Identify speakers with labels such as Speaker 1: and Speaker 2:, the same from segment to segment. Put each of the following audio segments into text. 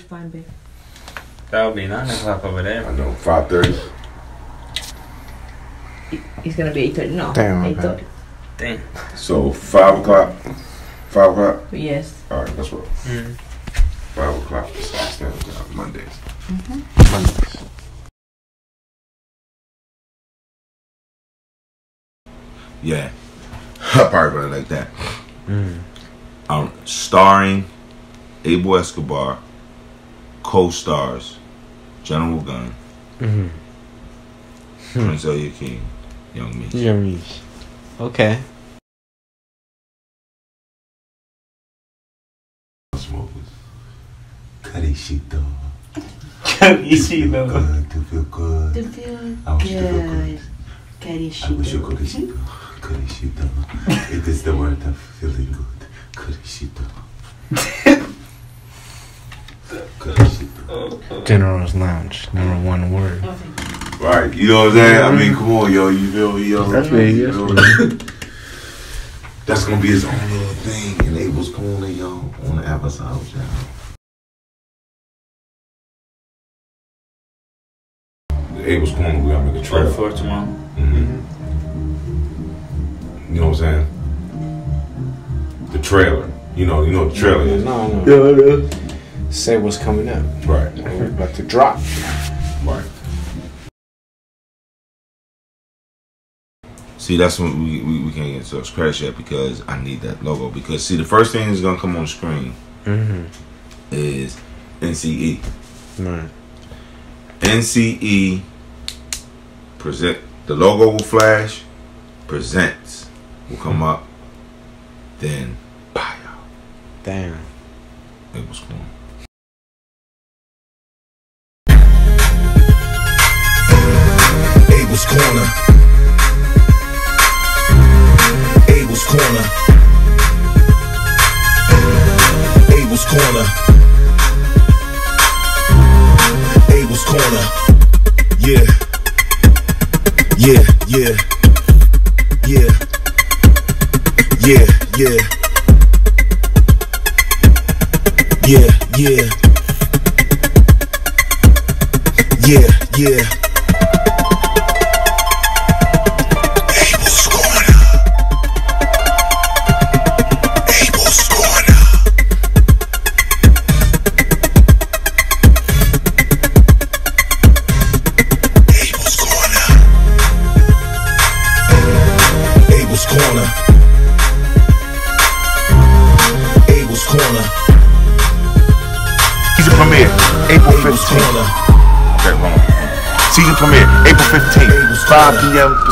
Speaker 1: It's fine, babe.
Speaker 2: That'll be nine o'clock over there.
Speaker 3: I know, five thirty.
Speaker 1: It's gonna be 8.30. No,
Speaker 4: Damn,
Speaker 1: 8.30.
Speaker 2: Damn.
Speaker 3: So five o'clock. Five o'clock.
Speaker 1: Yes.
Speaker 3: All right, that's what.
Speaker 2: Mm.
Speaker 3: Five o'clock. Pacific Standard Time, Mondays.
Speaker 4: Mondays.
Speaker 3: Yeah, I probably run it like that.
Speaker 4: Mm.
Speaker 3: Um, starring Abel Escobar, co-stars General Gun,
Speaker 4: Mm-hmm.
Speaker 3: Prince Elia King, Young Me.
Speaker 4: Yummies. Okay.
Speaker 5: Smokers. Caricito.
Speaker 2: Caricito.
Speaker 5: Good to feel good.
Speaker 1: To feel
Speaker 5: I wish you feel
Speaker 1: good.
Speaker 5: I wish you caricito. Caricito. it is the word of feeling good. Caricito. Caricito.
Speaker 4: General's Lounge. Number one word.
Speaker 3: Right, you know what I'm saying? I mean, come on, yo, you feel me, yo?
Speaker 4: That's big,
Speaker 3: You
Speaker 4: that's
Speaker 3: feel me? That's gonna be his own little thing, and Abel's Corner, yo, on the episode, yo. Abel's Corner, we gotta make a
Speaker 2: Look
Speaker 3: trailer.
Speaker 2: for tomorrow.
Speaker 3: hmm You know what I'm saying? The trailer. You know, you know what the trailer is.
Speaker 4: No, no. Say what's coming up.
Speaker 3: Right,
Speaker 4: We're about to drop.
Speaker 3: right. See, that's when we, we, we can't get into those credits yet because I need that logo. Because, see, the first thing that's gonna come on screen
Speaker 4: Mm-hmm.
Speaker 3: is NCE.
Speaker 4: Right.
Speaker 3: NCE present the logo will flash, presents will come up, then pow,
Speaker 4: Damn.
Speaker 3: it was cool.
Speaker 6: Corner. Abel's Corner. Abel's Corner. Abel's Corner. Yeah. Yeah, yeah. Yeah. Yeah, yeah. Yeah, yeah. Yeah, yeah.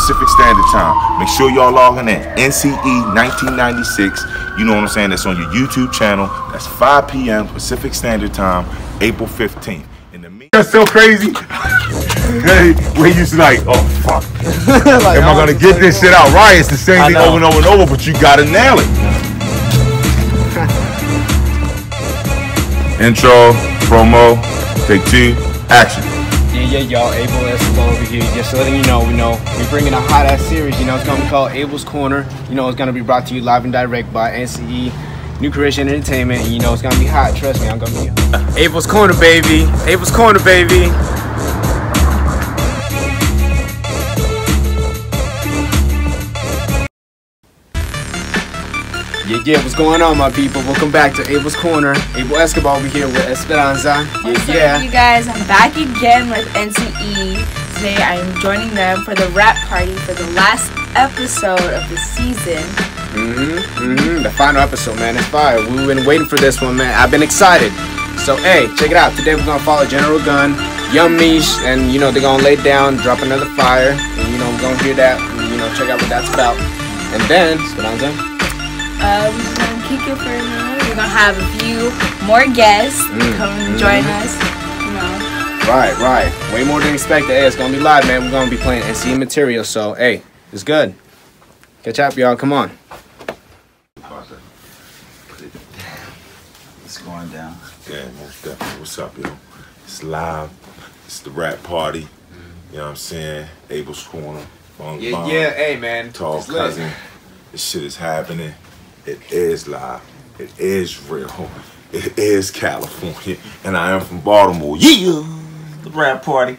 Speaker 7: Pacific Standard Time. Make sure y'all logging in. At NCE 1996. You know what I'm saying? That's on your YouTube channel. That's 5 p.m. Pacific Standard Time, April 15th. In the mean- That's so crazy. hey, to like, oh fuck. like, Am I gonna get this shit out right? It's the same thing over and over and over, but you gotta nail it. Intro, promo, take two, action.
Speaker 8: Yeah, yeah, y'all. Abel Escobar over here. Just letting you know, we know we're bringing a hot ass series. You know, it's gonna be called Abel's Corner. You know, it's gonna be brought to you live and direct by NCE, New Creation Entertainment. And you know, it's gonna be hot. Trust me, I'm gonna be Abel's Corner, baby. Abel's Corner, baby. Yeah, yeah, what's going on, my people? Welcome back to Abel's Corner. Abel Escobar over here with Esperanza. Yeah,
Speaker 9: What's
Speaker 8: yeah.
Speaker 9: up, you guys? I'm back again with NCE. Today I'm joining them for the rap party for the last episode of the season.
Speaker 8: Mm-hmm, mm-hmm. The final episode, man. It's fire. We've been waiting for this one, man. I've been excited. So, hey, check it out. Today we're gonna follow General Gun, Young Mish, and you know they're gonna lay down, drop another fire, and you know we're gonna hear that, and, you know, check out what that's about. And then, Speranza,
Speaker 9: Uh, we're gonna kick it for a minute. We're gonna have a few more guests
Speaker 8: Mm,
Speaker 9: come and join us. You know,
Speaker 8: Right, right. Way more than expected. Hey, it's gonna be live, man. We're gonna be playing NC material, so hey, it's good. Catch up, y'all. Come on.
Speaker 7: It's going down. Yeah, most definitely. What's up, yo? It's live. It's the rap party. You know what I'm saying? Abel's Corner. Bong
Speaker 8: Yeah,
Speaker 7: Bong,
Speaker 8: yeah. Hey, man.
Speaker 7: Tall
Speaker 8: It's lit.
Speaker 7: cousin. This shit is happening. It is live. It is real. It is California, and I am from Baltimore. Yeah.
Speaker 10: The rap party.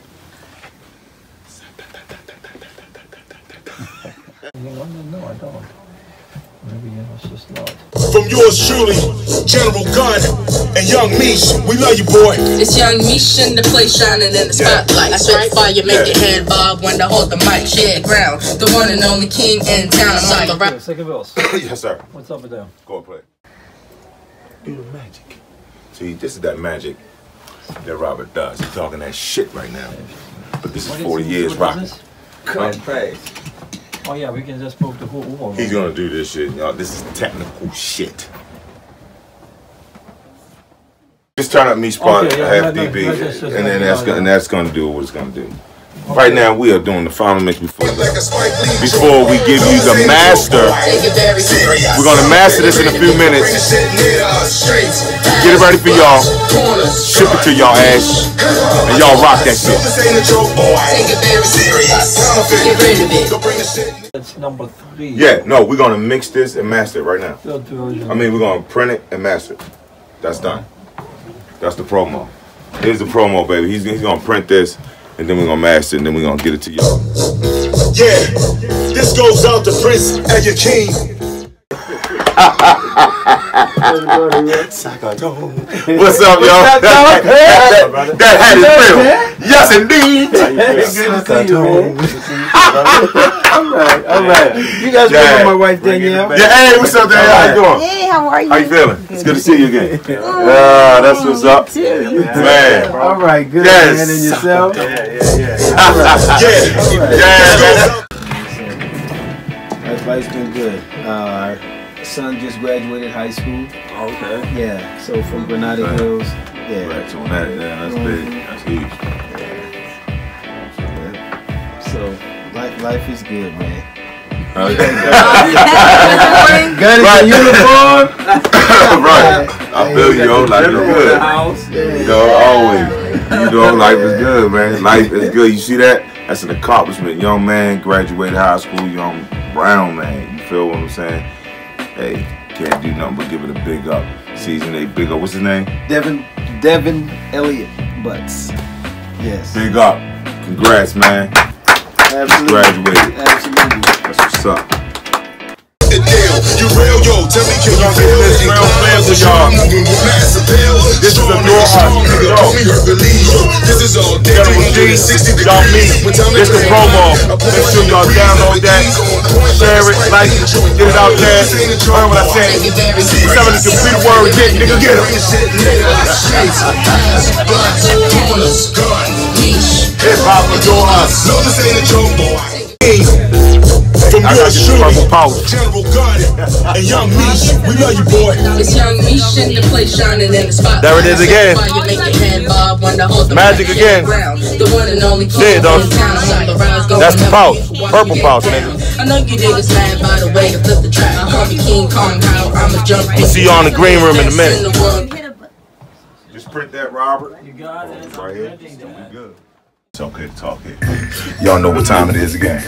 Speaker 3: From yours truly, General Gun and Young Meesh. We love you, boy.
Speaker 11: It's young Mish in the place shining in the spotlight. I spit fire, make your head bob when I hold the mic. Shit ground, the one and only king in town. I'm on the rap.
Speaker 12: Second verse.
Speaker 7: yes, sir.
Speaker 12: What's up with them?
Speaker 7: Go and play. Do the magic. See, this is that magic that Robert does. He's talking that shit right now. But this is 40 years rocking.
Speaker 12: Cut Oh yeah, we can just move the whole wall.
Speaker 7: He's gonna do this shit, y'all. This is technical shit. Just turn up me spot
Speaker 12: Okay, yeah,
Speaker 7: half
Speaker 12: no, no,
Speaker 7: dB,
Speaker 12: no, just- just
Speaker 7: and then that's gonna, and that's gonna do what it's gonna do. Right now, we are doing the final mix before before we give you the master.
Speaker 11: Take it very serious.
Speaker 7: We're gonna master this in a few minutes. Get it ready for y'all. Ship it to y'all ass, and y'all rock that shit.
Speaker 11: Take it very serious. Get rid of it.
Speaker 12: That's number three.
Speaker 7: Yeah, no, we're gonna mix this and master it right now.
Speaker 12: Third version.
Speaker 7: I mean, we're gonna print it and master it. That's done. That's the promo. Here's the promo, baby. He's, he's gonna print this, and then we're gonna master it, and then we're gonna get it to y'all.
Speaker 3: Yeah, this goes out to Prince and your king.
Speaker 7: What's up, y'all? that, that, that hat is real. Yes, indeed.
Speaker 8: Alright, alright. You guys
Speaker 7: Yeah.
Speaker 8: remember my wife Danielle?
Speaker 7: Yeah, hey, what's up, Danielle? How you doing?
Speaker 1: Hey, how are you?
Speaker 7: How you feeling? It's good to see you again. Yeah, that's what's up. Man.
Speaker 8: Alright, good
Speaker 7: Yes.
Speaker 8: man and yourself.
Speaker 7: Yeah, yeah, yeah. Yeah.
Speaker 8: Life, life's been good. Uh, our son just graduated high school.
Speaker 7: Okay.
Speaker 8: Yeah, so from Granada Hills. Yeah.
Speaker 7: Congrats on that. Yeah, that's big. That's huge.
Speaker 8: So life, life is good, man.
Speaker 7: Oh,
Speaker 8: Gun is in uniform.
Speaker 7: right. I feel you, yo. Life is good. Yo, always. You know, life is good, man. Life is good. You see that? That's an accomplishment. Young man, graduated high school, young brown man. You feel what I'm saying? Hey, can't do nothing but give it a big up. Season eight, big up. What's his name?
Speaker 8: Devin, Devin Elliott Butts. Yes.
Speaker 7: Big up. Congrats, man.
Speaker 8: Absolutely.
Speaker 7: Graduated.
Speaker 8: Absolutely.
Speaker 7: That's what's up.
Speaker 3: You real, yo. Tell me, can you feel it?
Speaker 7: Real fans of y'all.
Speaker 3: This is a
Speaker 7: North
Speaker 3: nigga. Call me Hercules, yo. This is all day
Speaker 7: General G,
Speaker 3: 360
Speaker 7: y'all meet. This
Speaker 3: to
Speaker 7: the promo. Make sure y'all download that, share it, like it, get it out there. Heard what I said. Some of the word get, nigga, get him. Hip hop adore us.
Speaker 3: No, this ain't a joke, boy. From
Speaker 7: I got
Speaker 3: yours
Speaker 7: this
Speaker 3: truly,
Speaker 7: purple pouch.
Speaker 3: General Gun and Young Meesh. We love you, boy.
Speaker 11: It's young Mish in the place shining in the spotlight.
Speaker 7: There it is again.
Speaker 11: I spit fire, make your head bob when I hold the
Speaker 7: Magic again.
Speaker 11: Shit ground, The one and only king
Speaker 7: There, dog.
Speaker 11: town. I'm on the rise, going
Speaker 7: That's the
Speaker 11: up.
Speaker 7: pouch. Purple
Speaker 11: me get
Speaker 7: pouch, nigga.
Speaker 11: I know you niggas mad by the way to flip the track. Call me King Kong, how I'm a jump.
Speaker 7: We'll see you on the green room in a minute.
Speaker 11: the world.
Speaker 7: Just print that, Robert.
Speaker 12: You got it.
Speaker 7: Right here. So we good. It's okay to talk here. Y'all know what time it is again.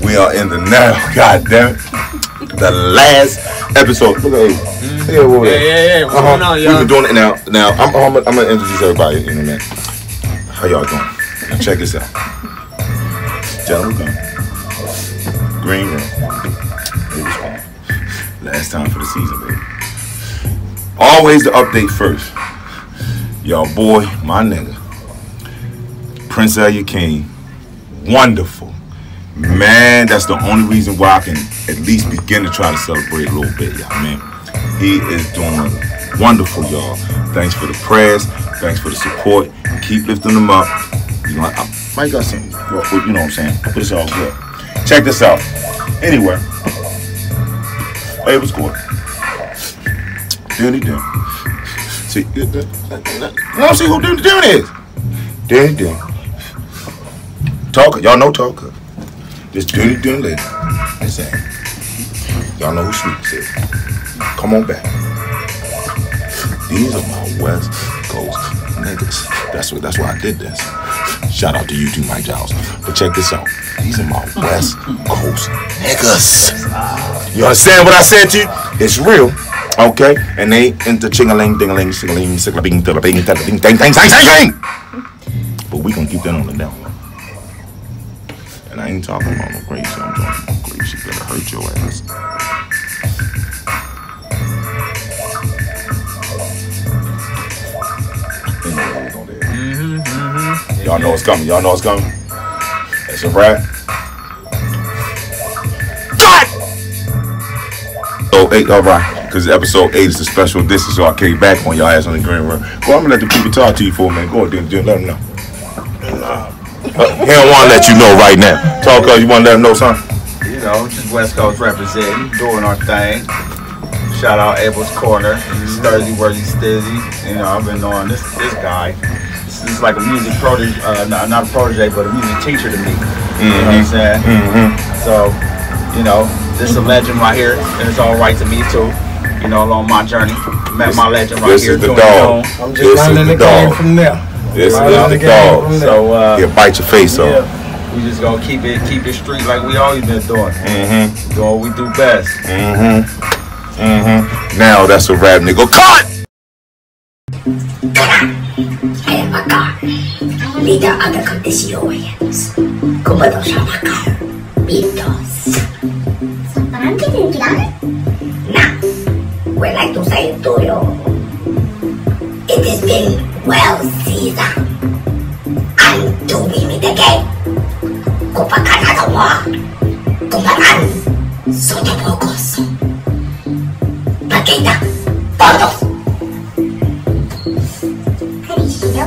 Speaker 7: We are in the now. God damn it. The last episode. Look at you. Yeah, what
Speaker 10: Yeah, yeah, yeah. What's uh-huh. going on,
Speaker 7: We've been doing it now. Now I'm, I'm, I'm gonna introduce everybody in a minute. How y'all doing? Now check this out. Gentlemen, Green room. It was fun. Last time for the season, baby. Always the update first. Y'all boy, my nigga. Prince Elliot King. Wonderful. Man, that's the only reason why I can at least begin to try to celebrate a little bit, y'all, man. He is doing wonderful, y'all. Thanks for the prayers. Thanks for the support. Keep lifting them up. You know, I might got some, you know what I'm saying? But it's all good. Check this out. Anyway. Hey, what's good? Danny Dim. See, no, see who Danny Dim is. Danny. Talker, y'all know Talker. This Danny Dim lady. Listen, y'all know who Sweet is. Come on back. These are my West Coast niggas. That's what. That's why I did this. Shout out to you too, Mike Giles. But check this out. These are my West Coast niggas. You understand what I said to you? It's real. Okay? And they into ching-a-ling, ding-a-ling, sing-a-ling, sing-a-ling, ding-a-ling, ding-a-ling, ding, ding, ding, ding, ding, ding. But we gonna keep that on the down ain't talking about no crazy. I'm talking about crazy. Better hurt your ass. Mm-hmm, mm-hmm. Y'all know it's coming. Y'all know it's coming. It's a wrap. Cut! So eight, all right. Because episode eight is a special edition, so I came back on y'all ass on the green room. Well, I'm gonna let the people talk to you for a minute. Go ahead, let them know. Uh, he don't want to let you know right now. Talk, cause you want to let him know something.
Speaker 2: You know, just West Coast representing, doing our thing. Shout out Abel's Corner, Sturzy Worthy Stizzy. You know, I've been knowing this this guy. This is like a music protege, uh, not, not a protege, but a music teacher to me. You know what I'm saying? So, you know, this is a legend right here, and it's all right to me too. You know, along my journey, met my legend right
Speaker 7: this
Speaker 2: here.
Speaker 7: is the dog.
Speaker 10: I'm just
Speaker 7: This is
Speaker 10: running
Speaker 7: the
Speaker 10: the game
Speaker 7: dog.
Speaker 10: from there.
Speaker 7: This is
Speaker 10: Right on
Speaker 7: the
Speaker 10: the game
Speaker 7: dog.
Speaker 2: So, uh,
Speaker 7: He'll bite your face off.
Speaker 2: yeah, we just gonna keep it keep it street like we always been doing.
Speaker 7: Mm-hmm.
Speaker 2: Doing what we do best.
Speaker 7: Mm-hmm. Mm-hmm. Now that's a rap nigga. Cut!
Speaker 13: Liga ada condiciones. Como nos llamacar? Mitos. ¿Soprante de Kirana? Nah. We like to say it to you. It has been well. And to be me the game. Kupakanada mo. Tumaran. Sotobokos. Pakita. Todos. Cariño.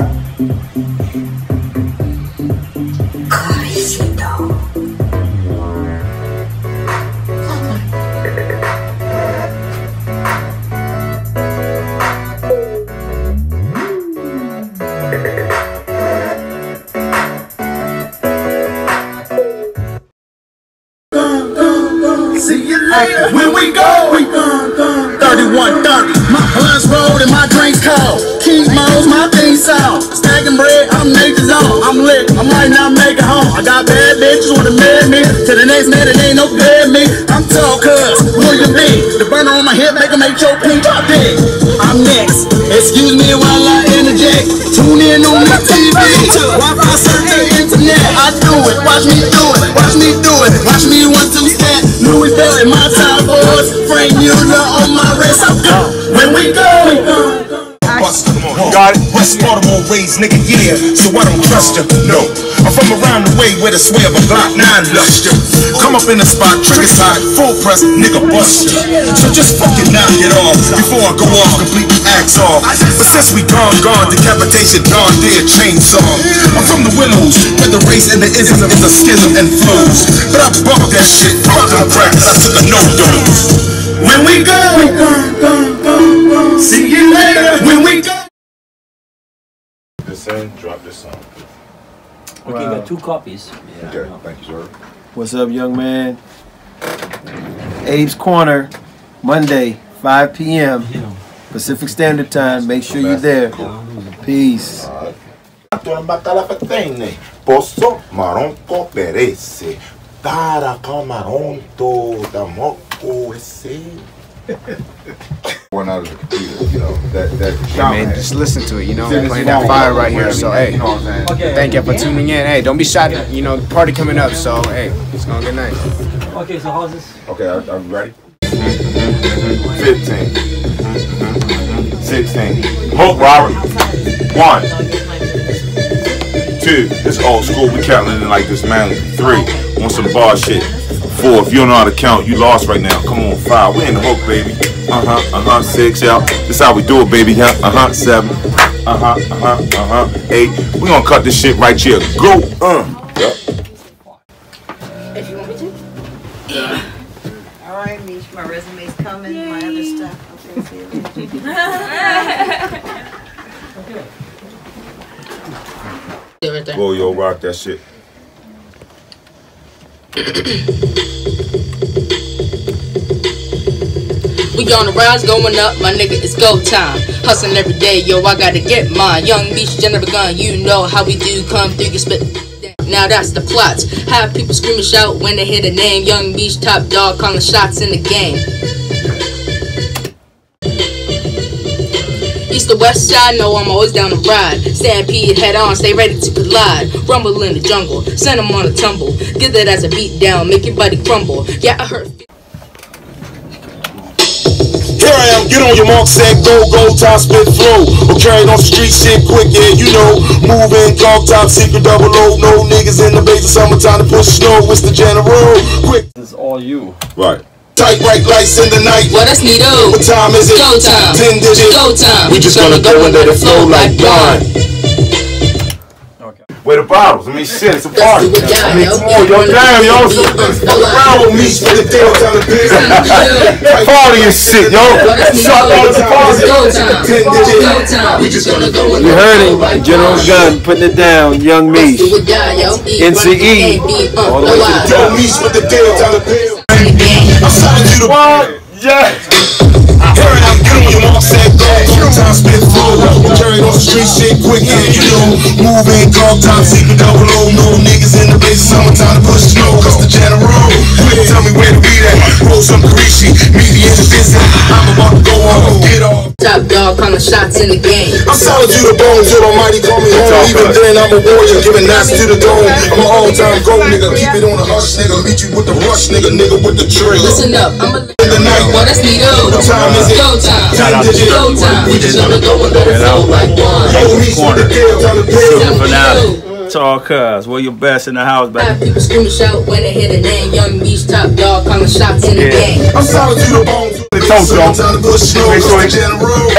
Speaker 6: To the next man, it ain't no pay me. I'm tall, cuz, William B. The burner on my hip make 'em H.O.P. drop dead. I'm next. Excuse me while I interject. Tune in on my TV. Wi-Fi search the internet. I do it. Watch me do it. Watch me do it. Watch me one two step. Louis Bell in my top boys. Frank Mueller on my wrist. I'm gone. When we go, we go.
Speaker 7: Got it.
Speaker 6: West Baltimore raised nigga, so I don't trust you, no. I'm from around the way where the swear of a block nine lust you. Come up in the spot, trigger side, full press, nigga bust you. So just fucking knock it off before I go off, completely axe off. But since we gone, gone, decapitation, gone, dead chainsaw. I'm from the Willows, where the race and the ism is a schism and flows. But I bumped that shit, bumped the crack, I took a no dose. When we go, see you later. When we go.
Speaker 7: This in, drop this song.
Speaker 12: Okay, you got two copies.
Speaker 7: Okay, thank you, sir.
Speaker 10: What's up, young man? Abe's Corner, Monday, 5 p.m. Pacific Standard Time. Make sure you're there. Peace.
Speaker 7: Posso maronco perece. Para camarón toda moco ese. One out of the computer, you know, that, that
Speaker 8: Yeah, man, just listen to it. You know,
Speaker 7: It's in
Speaker 8: we're playing that fire right here. So,
Speaker 7: you
Speaker 8: hey,
Speaker 7: know what I'm saying?
Speaker 12: Okay.
Speaker 8: thank you for tuning in. Hey, don't be shy. You know, the party coming up. So, hey, it's gonna get nice.
Speaker 12: Okay, so how's this?
Speaker 7: Okay, are, are you ready? 15. 16. Hope, Robert. One. Two. This old school. We counting it like this, man. Three. On some bar shit. Four. If you don't know how to count, you lost right now. Come on. Five. We in the hook, baby. Uh huh. Uh huh. Six. Yeah. This how we do it, baby. Yeah. Uh huh. Seven. Uh huh. Uh huh. Uh huh. Eight. We gonna cut this shit right here. Go. Uh. Yep.
Speaker 13: If you want me to. Yeah.
Speaker 1: All right, Mish, my resume's coming, my other stuff. Okay, see you later.
Speaker 7: Go, yo, rock that shit.
Speaker 11: We on the rise, going up, my nigga, it's go time. Hustling every day, yo, I gotta get mine. Young beach, general gun, you know how we do come through, you spit. Now that's the plots. Have people scream and shout when they hear the name. Young beach, top dog, calling shots in the game. East to west side, know I'm always down to ride. Stampede head on, stay ready to collide. Rumble in the jungle, send 'em on a tumble. Get that as a beat down, make your body crumble. Yeah, I heard.
Speaker 3: Here I am, get on your mark, set, go, go, top, spit, flow. Or carrying off the street shit quick, yeah, you know. Moving, dog, top, secret, double O. No niggas in the base of summertime to push snow. It's the general. Quick.
Speaker 12: This is all you.
Speaker 3: Right. Tight bright lights in the night.
Speaker 11: Well, that's neato.
Speaker 3: What time is it?
Speaker 11: Go time.
Speaker 3: Ten digits.
Speaker 11: Go time.
Speaker 3: We just gonna go and let it flow like wine.
Speaker 7: Where the bottles? I mean, shit, it's a party. I mean, come on, yo, damn, yo, fuck around with me, spit the deal, tell the business. Party and shit, yo. Shut all the party.
Speaker 3: We just gonna go and
Speaker 10: You heard it. General Gun putting it down. Young Meesh. NCE. All the way to the top.
Speaker 3: Meesh with the deal, tell the bill. I'm selling you the
Speaker 7: What? Yeah.
Speaker 3: Here I am, get on your mark, set, go, go, time, spit, flow. Carrying on the street shit quick, yeah, you know. Moving, dog, top, secret, double O. No niggas in the base, summertime to push snow. Cause the general. Quick, tell me where to be at. Roll some Karishi, meet me in the visit. I'm about to go on, get off.
Speaker 11: Top dog calling shots in the game.
Speaker 3: I'm solid to the bones, your almighty call me home. Even then, I'm a warrior, giving knives to the dome. I'm an all-time gold nigga, keep it on the hush, nigga. Meet you with the rush, nigga, nigga with the trigger.
Speaker 11: Listen up, I'm a
Speaker 3: In the night,
Speaker 11: well, that's neato.
Speaker 3: What time is it?
Speaker 11: Go time.
Speaker 3: Ten digits.
Speaker 11: Go time.
Speaker 3: We just gonna go and let it flow like wine. Hold me with the deal, tell the bill.
Speaker 11: Tell me
Speaker 2: finale.
Speaker 11: yo.
Speaker 2: Tall cuz, we're your best in the house, baby.
Speaker 11: Have people screaming shout when they hear the name. Young Beach top dog calling shots in the
Speaker 2: Yeah.
Speaker 11: game.
Speaker 3: I'm solid to the bones.
Speaker 7: The toast, yo.
Speaker 3: Summertime to push snow,
Speaker 7: Make sure
Speaker 3: cause
Speaker 7: it-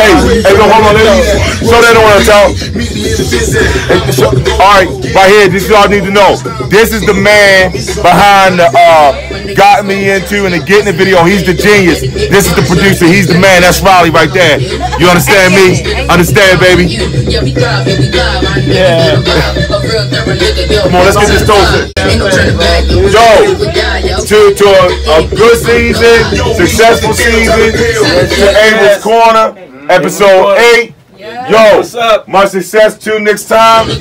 Speaker 7: Hey, hey, no, hold on, let me show that on the top.
Speaker 3: Meet me in the visit.
Speaker 7: Hey, so- All right, right here, this is all I need to know. This is the man behind the uh, got me into and the getting the video. He's the genius. This is the producer. He's the man. That's Riley right there. You understand me? Understand, baby?
Speaker 11: Yeah, we thrive, yeah, we live. I know
Speaker 7: Yeah.
Speaker 11: you better vibe. A real thorough nigga, yo.
Speaker 7: Come on, let's get this toasted.
Speaker 11: Ain't no turning back.
Speaker 7: Yo,
Speaker 11: We die, yo.
Speaker 7: To to a, a good season, successful season. To Abel's Corner, episode eight. Yo, much success. Till next time. We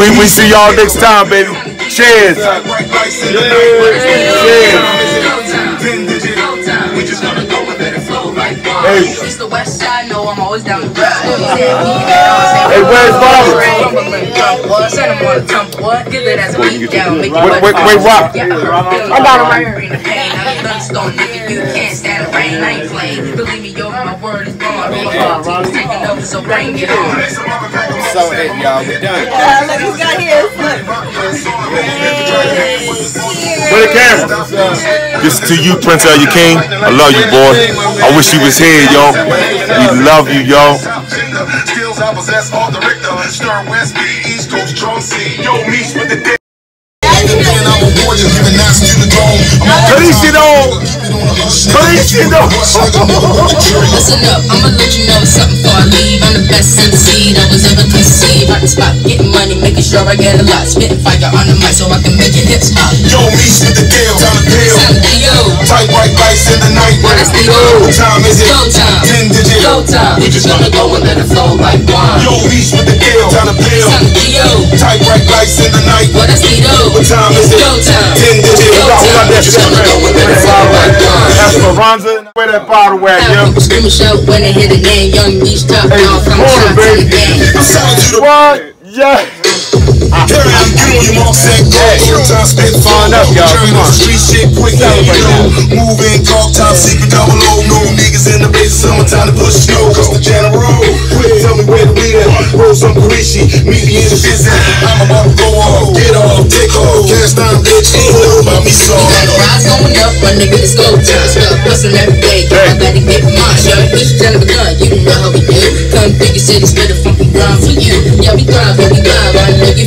Speaker 7: we we see y'all next time, baby. Cheers.
Speaker 3: Night.
Speaker 7: Cheers. Hey,
Speaker 11: East to west side, know I'm always down the ride.
Speaker 7: hey, where's Bobby?
Speaker 11: Send him on a tumble. What? Give it as a beat down. Make
Speaker 7: Wait, wait, wait, Rock.
Speaker 11: I got him right here. I'm a thunderstorm, nigga. You can't stand the rain. I ain't playing. Believe me, yo, my word is born. Team's taking over, so bring it on.
Speaker 8: So, hey, y'all, we're done.
Speaker 1: Uh, look, he's got his. Look.
Speaker 7: Where the camera? This is to you, Prince El King. I love you, boy. I wish you was here, yo. We love you, yo.
Speaker 3: Skills I possess, all the Richter. Stir West, East Coast, Drum C. Yo, Meesh with the dick. Man, I'm a warrior, giving knives to the dome. I'm a
Speaker 7: Cut this shit on. Cut this shit on.
Speaker 11: Listen up, I'ma let you know something before I leave. I'm the best MC that was ever conceived. Rock the spot, getting money, making sure I get a lot. Spitting fire on the mic so I can make your hips hop.
Speaker 3: Yo, Meesh with the deal, time to deal. Tight white lights in the night.
Speaker 11: Well, that's the
Speaker 3: What time is it?
Speaker 11: Go time.
Speaker 3: Ten digits.
Speaker 11: Go time.
Speaker 3: We just gonna go and let it flow like wine. Yo, Meesh with the deal, time to deal. Tight white lights in the night.
Speaker 11: well, that's the
Speaker 3: What time is it?
Speaker 11: Go time.
Speaker 3: Ten digits.
Speaker 7: Got that shit. Esperanza, where that bottle at, yo?
Speaker 11: screaming shout when they hear the name. Young Beach top
Speaker 7: Hey,
Speaker 11: from
Speaker 7: corner,
Speaker 11: shots in the
Speaker 7: baby.
Speaker 11: game.
Speaker 3: I'm selling to the
Speaker 7: What? Yeah.
Speaker 3: I am, get on your mark, set, go. Time, spit,
Speaker 7: Fine up, y'all. Come
Speaker 3: on street shit quick, you know. Moving, talk, top secret, double O. No niggas in the base, summertime to push snow. Cause the general. Quick, tell me where to be at. Roll some Karishi, meet me in the. I'm about to go get off, off. Cast down, bitch, ain't know about me, so.
Speaker 11: Got the rise going up, my nigga, it's go time. Bustin' every day, yo, I gotta get mine. Yo, each gen of a gun, you know how we do. Come big city, spit a funky rhyme for you. Yeah, we yeah, we live, I know you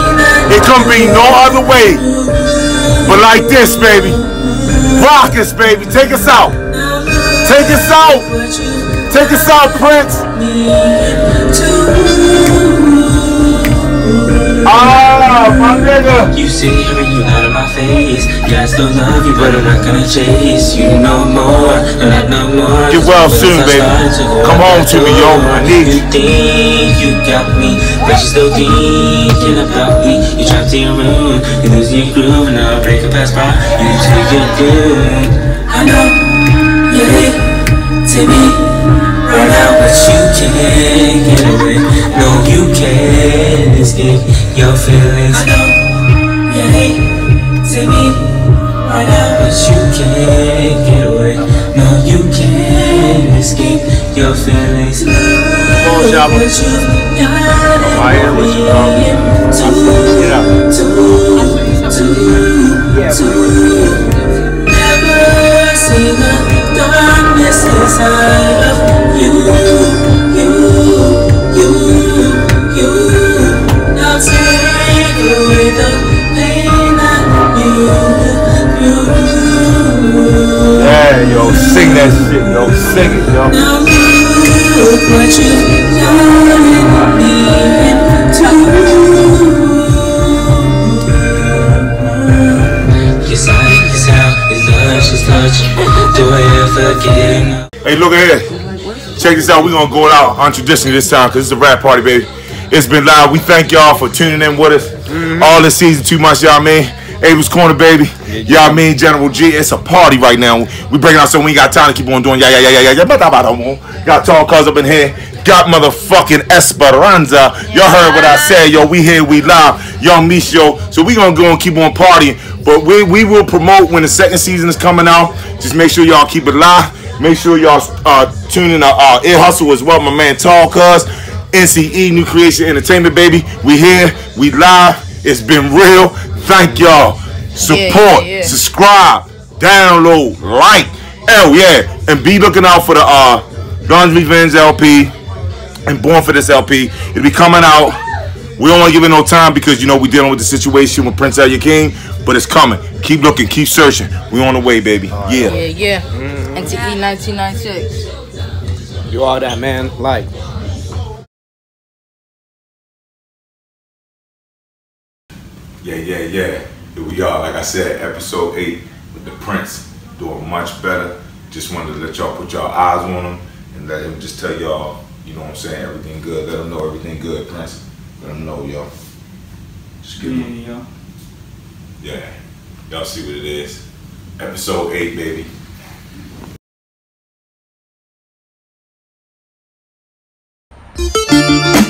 Speaker 3: It
Speaker 7: couldn't be no other way but like this, baby. Rock us, baby. Take us out. Take us out.
Speaker 2: Take us out, Prince. Ah, my nigga.
Speaker 14: You see me, you face. Yeah, I still love you, but I'm not gonna chase you no more. Not no more.
Speaker 7: Get well soon, baby. Come home to me, yo. I need you.
Speaker 14: You think you got me, but you're still thinking about me. You trapped in your room, you lose your groove, and I'll break a pass by you to your doom. I know you hate to me right now, but you can't get away. No, you can't escape your feelings. I know you hate to me right now, but you can't get away. No, you can't escape your feelings.
Speaker 2: Shabba.
Speaker 14: What you've done
Speaker 2: My ear was Get out.
Speaker 14: Never see the darkness inside
Speaker 2: sing that shit, yo. Sing it, yo.
Speaker 14: Now look what you've done me into. Yes, I, yes, how is love just touch? Do I ever get?
Speaker 7: Hey, look at here. Check this out. We're gonna go out untraditionally this time because it's a rap party, baby. It's been live. We thank y'all for tuning in with us mm-hmm. all this season. Too much, y'all mean. Abel's Corner, baby. Y'all mean General G. It's a party right now. We breaking out so we ain't got time to keep on doing yeah, yeah, yeah, yeah, yeah. But Got tall cuz up in here. Got motherfucking Esperanza. Y'all heard what I said, yo. We here, we live. Young Mish, yo. So we gonna go and keep on partying. But we we will promote when the second season is coming out. Just make sure y'all keep it live. Make sure y'all uh, tune in uh, uh, Ear Hustle as well, my man Tall Cuz. NCE New Creation Entertainment, baby. We here, we live. It's been real. Thank y'all. Support,
Speaker 11: yeah, yeah.
Speaker 7: subscribe, download, like. Hell yeah. And be looking out for the uh Guns Revenge LP and Born for this LP. It'll be coming out. We don't want to give it no time because you know we're dealing with the situation with Prince Aya King, but it's coming. Keep looking, keep searching. We on the way, baby. Yeah.
Speaker 11: Yeah, yeah. NTE 1996.
Speaker 8: Do all that, man. Like.
Speaker 7: Yeah, yeah, yeah. Here we are, like I said, episode eight with the Prince doing much better. Just wanted to let y'all put y'all eyes on him and let him just tell y'all, you know what I'm saying, everything good. Let him know everything good, Prince. Let him know, y'all. Just give yeah, him.
Speaker 12: Yo.
Speaker 7: Yeah. Y'all see what it is. Episode eight, baby. Thank you.